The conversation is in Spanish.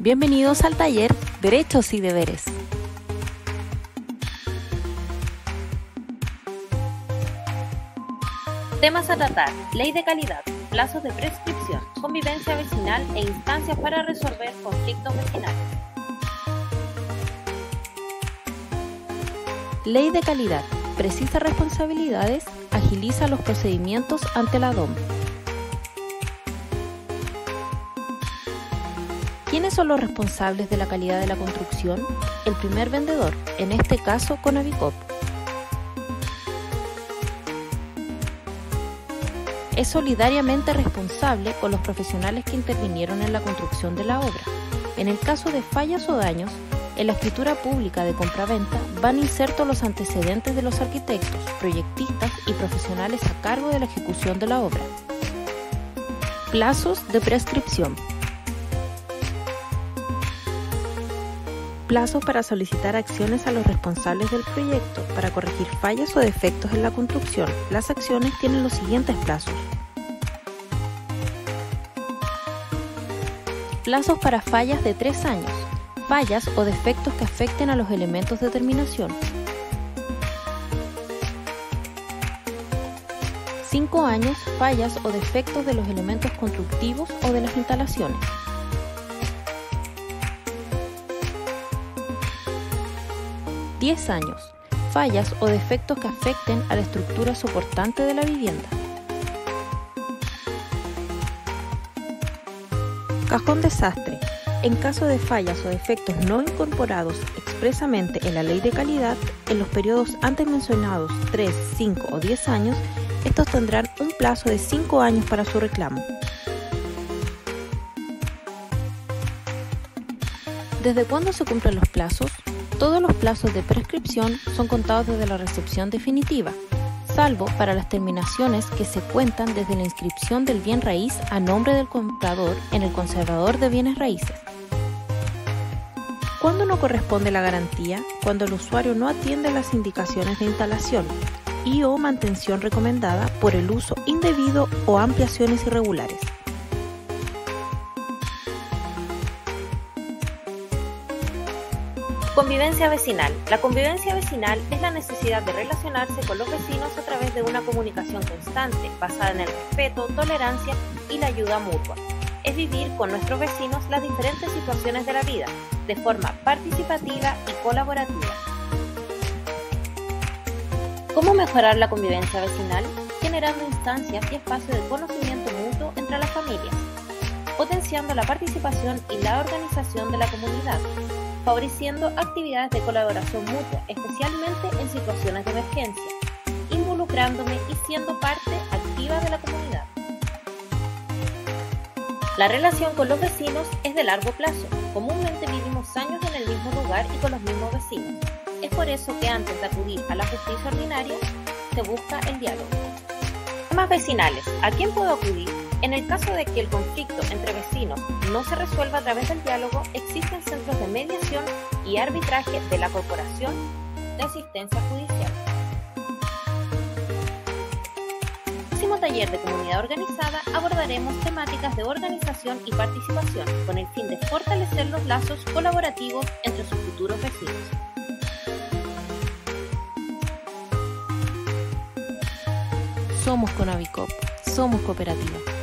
Bienvenidos al taller Derechos y Deberes. Temas a tratar, ley de calidad, plazos de prescripción, convivencia vecinal e instancias para resolver conflictos vecinales. Ley de calidad. Precisa responsabilidades, agiliza los procedimientos ante la DOM. ¿Quiénes son los responsables de la calidad de la construcción? El primer vendedor, en este caso Conavicop. Es solidariamente responsable con los profesionales que intervinieron en la construcción de la obra. En el caso de fallas o daños, en la escritura pública de compraventa van insertos los antecedentes de los arquitectos, proyectistas y profesionales a cargo de la ejecución de la obra. Plazos de prescripción. Plazos para solicitar acciones a los responsables del proyecto para corregir fallas o defectos en la construcción. Las acciones tienen los siguientes plazos. Plazos para fallas de 3 años. Fallas o defectos que afecten a los elementos de terminación. 5 años. Fallas o defectos de los elementos constructivos o de las instalaciones. 10 años. Fallas o defectos que afecten a la estructura soportante de la vivienda. Cajón desastre. En caso de fallas o defectos no incorporados expresamente en la ley de calidad, en los periodos antes mencionados 3, 5 o 10 años, estos tendrán un plazo de 5 años para su reclamo. ¿Desde cuándo se cumplen los plazos? Todos los plazos de prescripción son contados desde la recepción definitiva, salvo para las terminaciones que se cuentan desde la inscripción del bien raíz a nombre del comprador en el conservador de bienes raíces. ¿Cuándo no corresponde la garantía? Cuando el usuario no atiende las indicaciones de instalación y o mantención recomendada por el uso indebido o ampliaciones irregulares. Convivencia vecinal. La convivencia vecinal es la necesidad de relacionarse con los vecinos a través de una comunicación constante, basada en el respeto, tolerancia y la ayuda mutua. Es vivir con nuestros vecinos las diferentes situaciones de la vida, de forma participativa y colaborativa. ¿Cómo mejorar la convivencia vecinal? Generando instancias y espacios de conocimiento mutuo entre las familias, potenciando la participación y la organización de la comunidad, favoreciendo actividades de colaboración mutua, especialmente en situaciones de emergencia, involucrándome y siendo parte activa de la comunidad. La relación con los vecinos es de largo plazo. Comúnmente vivimos años en el mismo lugar y con los mismos vecinos. Es por eso que antes de acudir a la justicia ordinaria, se busca el diálogo. Temas vecinales. ¿A quién puedo acudir? En el caso de que el conflicto entre vecinos no se resuelva a través del diálogo, existen centros de mediación y arbitraje de la Corporación de Asistencia Judicial. En el próximo taller de comunidad organizada abordaremos temáticas de organización y participación con el fin de fortalecer los lazos colaborativos entre sus futuros vecinos. Somos Conavicop, somos cooperativa.